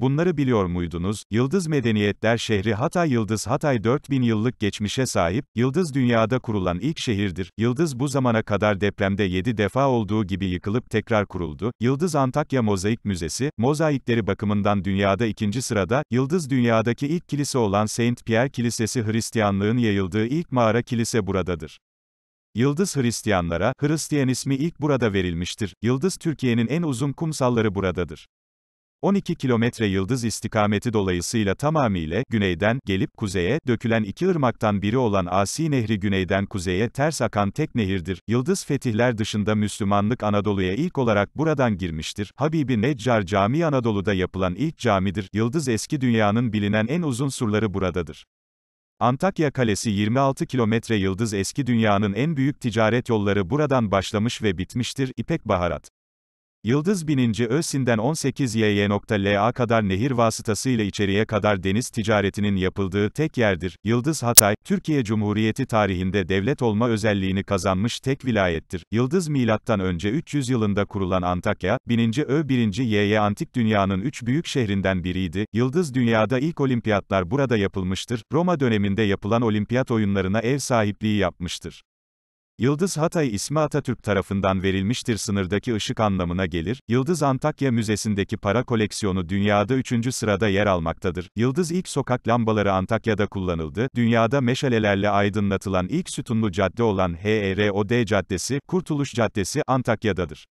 Bunları biliyor muydunuz? Yıldız Medeniyetler şehri Hatay Yıldız Hatay 4000 yıllık geçmişe sahip, Yıldız dünyada kurulan ilk şehirdir. Yıldız bu zamana kadar depremde 7 defa olduğu gibi yıkılıp tekrar kuruldu. Yıldız Antakya Mozaik Müzesi, mozaikleri bakımından dünyada ikinci sırada, Yıldız dünyadaki ilk kilise olan Saint Pierre Kilisesi Hristiyanlığın yayıldığı ilk mağara kilise buradadır. Yıldız Hristiyanlara, Hristiyan ismi ilk burada verilmiştir. Yıldız Türkiye'nin en uzun kumsalları buradadır. 12 kilometre yıldız istikameti dolayısıyla tamamıyla güneyden gelip kuzeye dökülen iki ırmaktan biri olan Asi Nehri güneyden kuzeye ters akan tek nehirdir. Yıldız fetihler dışında Müslümanlık Anadolu'ya ilk olarak buradan girmiştir. Habibi Neccar Camii Anadolu'da yapılan ilk camidir. Yıldız eski dünyanın bilinen en uzun surları buradadır. Antakya Kalesi 26 kilometre yıldız eski dünyanın en büyük ticaret yolları buradan başlamış ve bitmiştir. İpek Baharat Yıldız bininci Özsin'den 18YY.LA kadar nehir vasıtasıyla içeriye kadar deniz ticaretinin yapıldığı tek yerdir. Yıldız Hatay, Türkiye Cumhuriyeti tarihinde devlet olma özelliğini kazanmış tek vilayettir. Yıldız milattan önce 300 yılında kurulan Antakya, 1000. Ö 1. YY antik dünyanın üç büyük şehrinden biriydi. Yıldız dünyada ilk olimpiyatlar burada yapılmıştır. Roma döneminde yapılan olimpiyat oyunlarına ev sahipliği yapmıştır. Yıldız Hatay ismi Atatürk tarafından verilmiştir sınırdaki ışık anlamına gelir. Yıldız Antakya Müzesi'ndeki para koleksiyonu dünyada 3. sırada yer almaktadır. Yıldız ilk sokak lambaları Antakya'da kullanıldı. Dünyada meşalelerle aydınlatılan ilk sütunlu cadde olan HEROD Caddesi, Kurtuluş Caddesi Antakya'dadır.